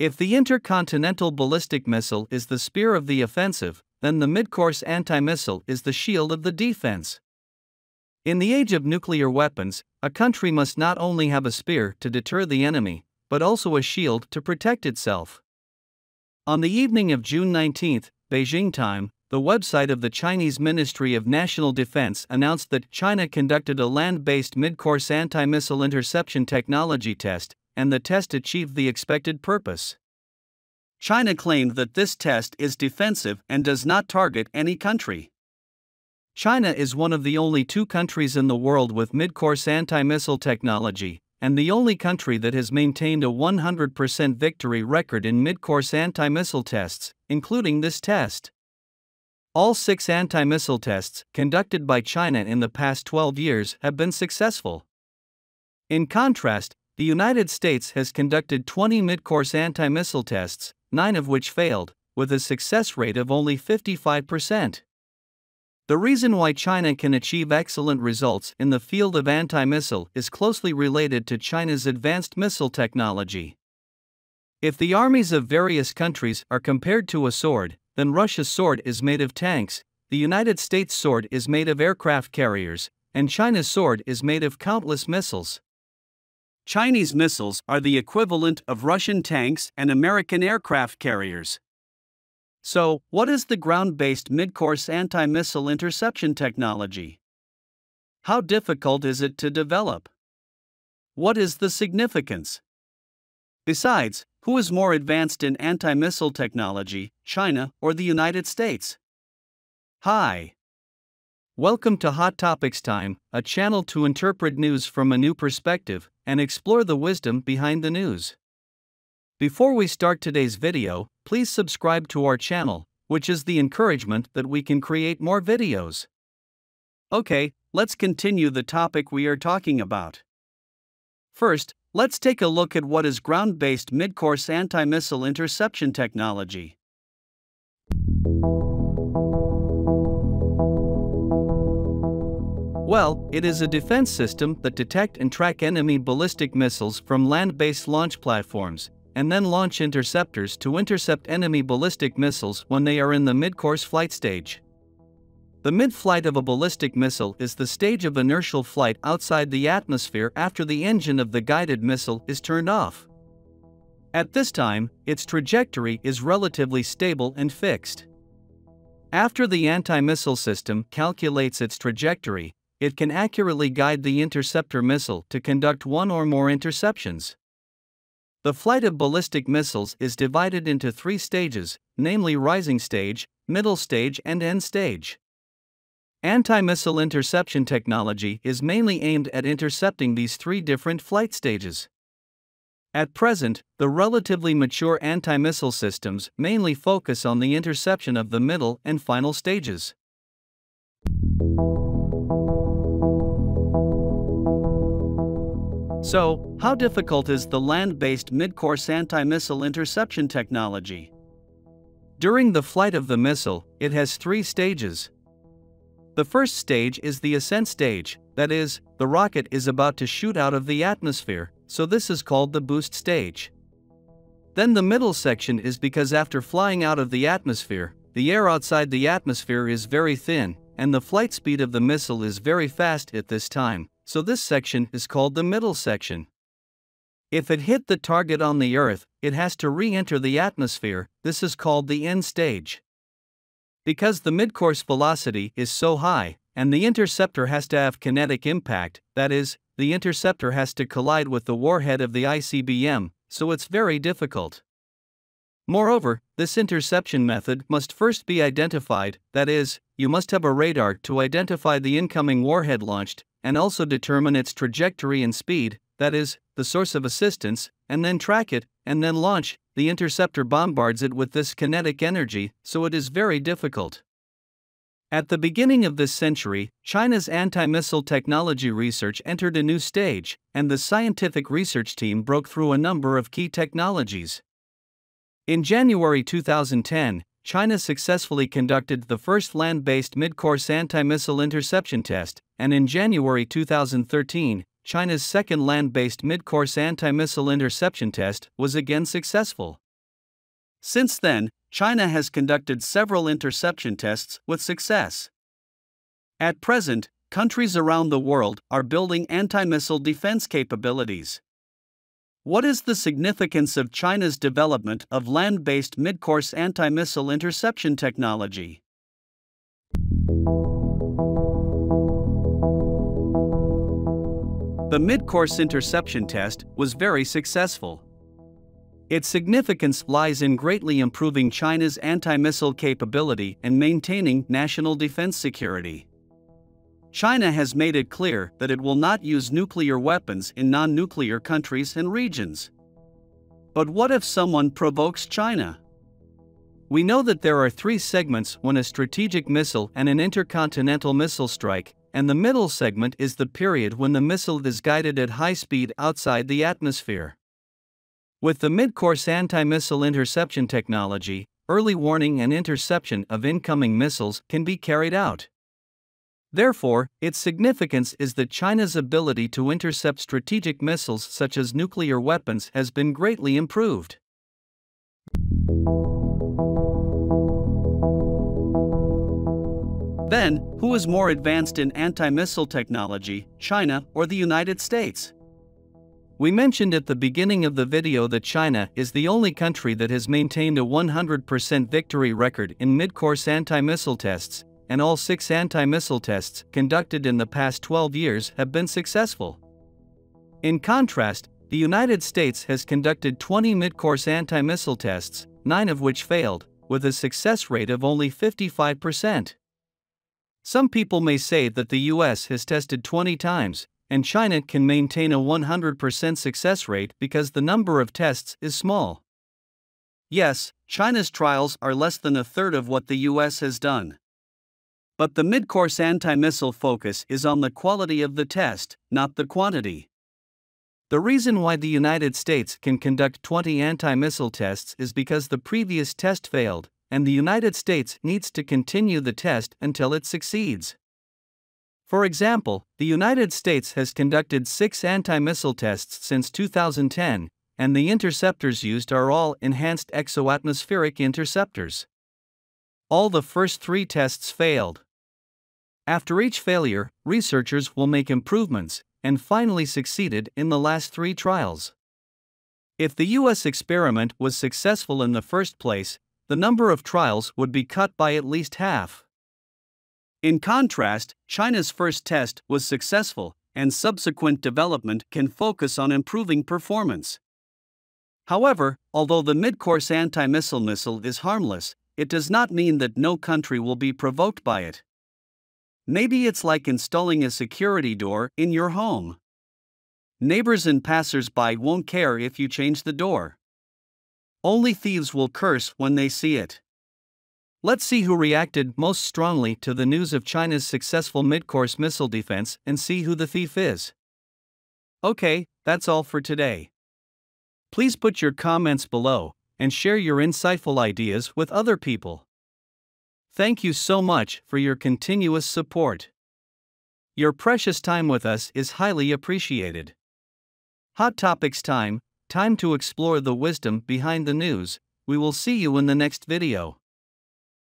If the intercontinental ballistic missile is the spear of the offensive, then the midcourse anti missile is the shield of the defense. In the age of nuclear weapons, a country must not only have a spear to deter the enemy, but also a shield to protect itself. On the evening of June 19, Beijing time, the website of the Chinese Ministry of National Defense announced that China conducted a land based midcourse anti missile interception technology test, and the test achieved the expected purpose. China claimed that this test is defensive and does not target any country. China is one of the only two countries in the world with mid course anti missile technology, and the only country that has maintained a 100% victory record in mid course anti missile tests, including this test. All six anti missile tests conducted by China in the past 12 years have been successful. In contrast, the United States has conducted 20 mid-course anti missile tests, nine of which failed, with a success rate of only 55%. The reason why China can achieve excellent results in the field of anti missile is closely related to China's advanced missile technology. If the armies of various countries are compared to a sword, then Russia's sword is made of tanks, the United States' sword is made of aircraft carriers, and China's sword is made of countless missiles. Chinese missiles are the equivalent of Russian tanks and American aircraft carriers. So, what is the ground based midcourse anti missile interception technology? How difficult is it to develop? What is the significance? Besides, who is more advanced in anti missile technology, China or the United States? Hi. Welcome to Hot Topics Time, a channel to interpret news from a new perspective and explore the wisdom behind the news. Before we start today's video, please subscribe to our channel, which is the encouragement that we can create more videos. Okay, let's continue the topic we are talking about. First, let's take a look at what is ground based mid course anti missile interception technology. Well, it is a defense system that detect and track enemy ballistic missiles from land-based launch platforms and then launch interceptors to intercept enemy ballistic missiles when they are in the mid-course flight stage. The mid-flight of a ballistic missile is the stage of inertial flight outside the atmosphere after the engine of the guided missile is turned off. At this time, its trajectory is relatively stable and fixed. After the anti-missile system calculates its trajectory, it can accurately guide the interceptor missile to conduct one or more interceptions. The flight of ballistic missiles is divided into three stages, namely rising stage, middle stage, and end stage. Anti missile interception technology is mainly aimed at intercepting these three different flight stages. At present, the relatively mature anti missile systems mainly focus on the interception of the middle and final stages. So, how difficult is the land based mid-course anti missile interception technology? During the flight of the missile, it has three stages. The first stage is the ascent stage, that is, the rocket is about to shoot out of the atmosphere, so this is called the boost stage. Then the middle section is because after flying out of the atmosphere, the air outside the atmosphere is very thin, and the flight speed of the missile is very fast at this time, so this section is called the middle section. If it hit the target on the Earth, it has to re enter the atmosphere, this is called the end stage. Because the midcourse velocity is so high, and the interceptor has to have kinetic impact, that is, the interceptor has to collide with the warhead of the ICBM, so it's very difficult. Moreover, this interception method must first be identified, that is, you must have a radar to identify the incoming warhead launched, and also determine its trajectory and speed, that is, the source of assistance, and then track it, and then launch. The interceptor bombards it with this kinetic energy, so it is very difficult. At the beginning of this century, China's anti missile technology research entered a new stage, and the scientific research team broke through a number of key technologies. In January 2010, China successfully conducted the first land based mid course anti missile interception test, and in January 2013, China's second land based mid course anti missile interception test was again successful. Since then, China has conducted several interception tests with success. At present, countries around the world are building anti missile defense capabilities. What is the significance of China's development of land based mid course anti missile interception technology? The mid course interception test was very successful. Its significance lies in greatly improving China's anti missile capability and maintaining national defense security. China has made it clear that it will not use nuclear weapons in non nuclear countries and regions. But what if someone provokes China? We know that there are three segments when a strategic missile and an intercontinental missile strike and the middle segment is the period when the missile is guided at high speed outside the atmosphere. With the mid course anti missile interception technology, early warning and interception of incoming missiles can be carried out. Therefore, its significance is that China's ability to intercept strategic missiles such as nuclear weapons has been greatly improved. Then, who is more advanced in anti missile technology, China or the United States? We mentioned at the beginning of the video that China is the only country that has maintained a 100% victory record in mid course anti missile tests, and all six anti missile tests conducted in the past 12 years have been successful. In contrast, the United States has conducted 20 mid course anti missile tests, nine of which failed, with a success rate of only 55%. Some people may say that the US has tested 20 times, and China can maintain a 100% success rate because the number of tests is small. Yes, China's trials are less than a third of what the US has done. But the mid course anti missile focus is on the quality of the test, not the quantity. The reason why the United States can conduct 20 anti missile tests is because the previous test failed, and the United States needs to continue the test until it succeeds. For example, the United States has conducted six anti missile tests since 2010, and the interceptors used are all enhanced exoatmospheric interceptors. All the first three tests failed. After each failure, researchers will make improvements and finally succeeded in the last three trials. If the US experiment was successful in the first place, the number of trials would be cut by at least half. In contrast, China's first test was successful, and subsequent development can focus on improving performance. However, although the mid course anti missile missile is harmless, it does not mean that no country will be provoked by it. Maybe it's like installing a security door in your home. Neighbors and passersby won't care if you change the door. Only thieves will curse when they see it. Let's see who reacted most strongly to the news of China's successful mid course missile defense and see who the thief is. Okay, that's all for today. Please put your comments below and share your insightful ideas with other people. Thank you so much for your continuous support. Your precious time with us is highly appreciated. Hot Topics Time Time to explore the wisdom behind the news. We will see you in the next video.